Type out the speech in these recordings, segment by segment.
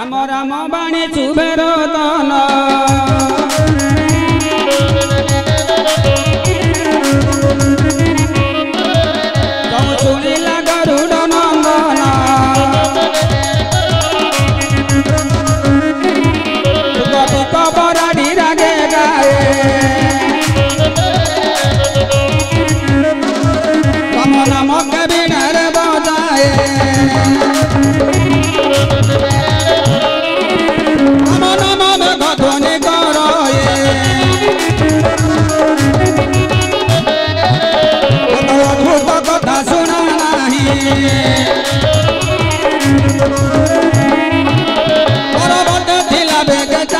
Ram Ram બાણે છુબરો તનો. Canta,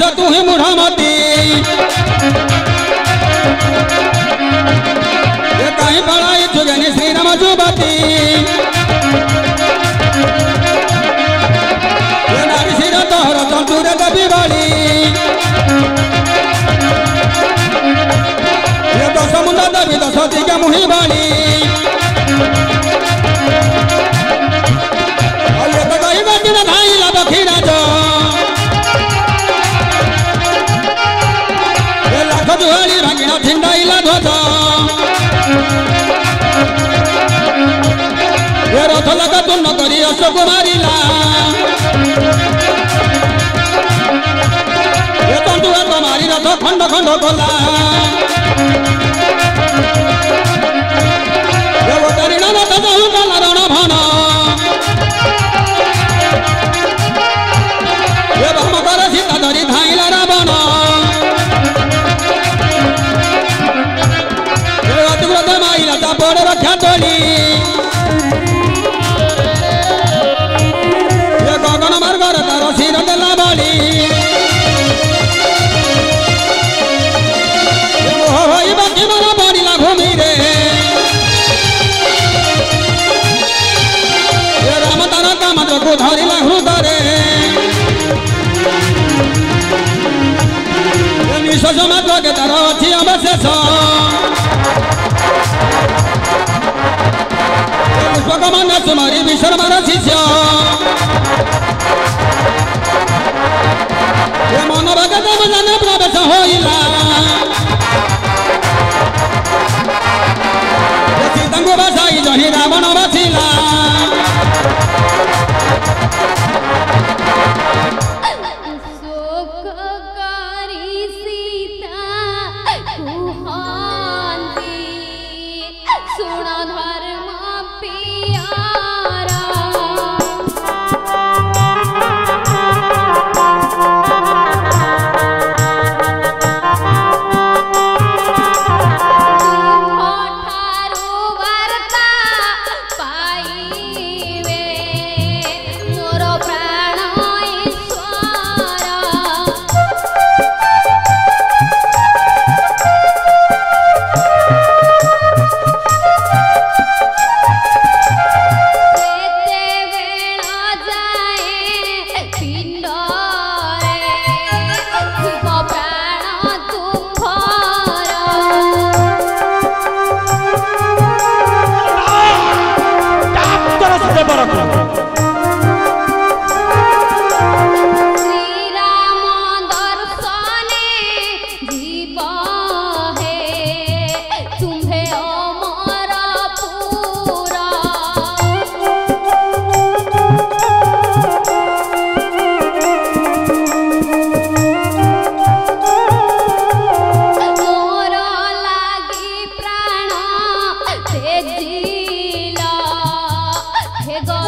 अच्छा तू ही मुराम साड़ी रंगिया ठिंडा ही लगो तो। ये रथ लगा तुम नगरी अशोक कुमारी झटोली ये गगन मार्गर तार शिर देला बली होई बाकी मन पड़िला भूमि रे ये राम तार काम जोगु धरिला हृदय निश्वास मात्र के तार भगवान तुम्हारी विश्रमण शिष्या